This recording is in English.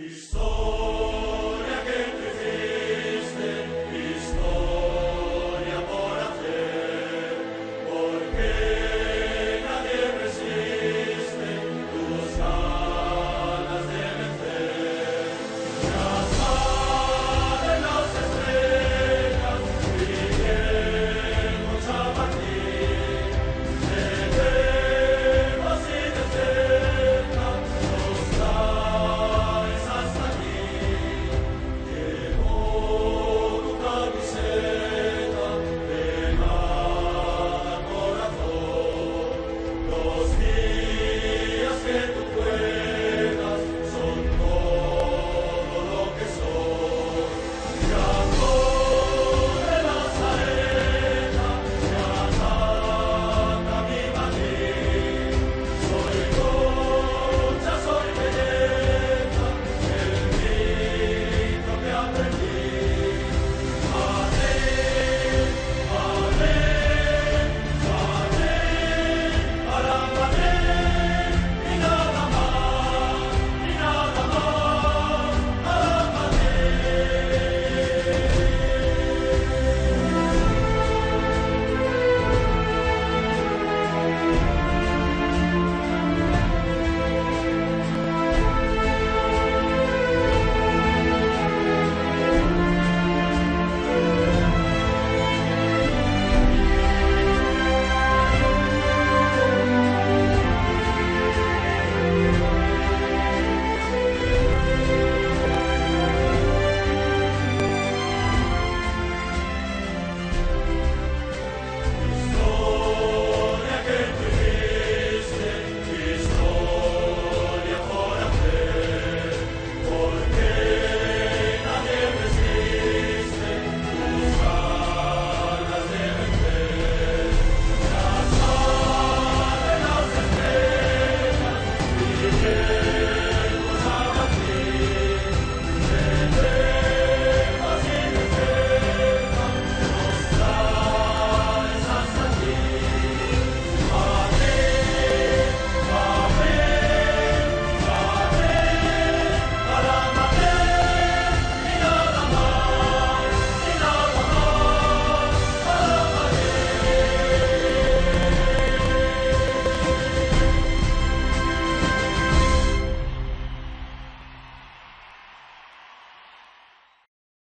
Christos.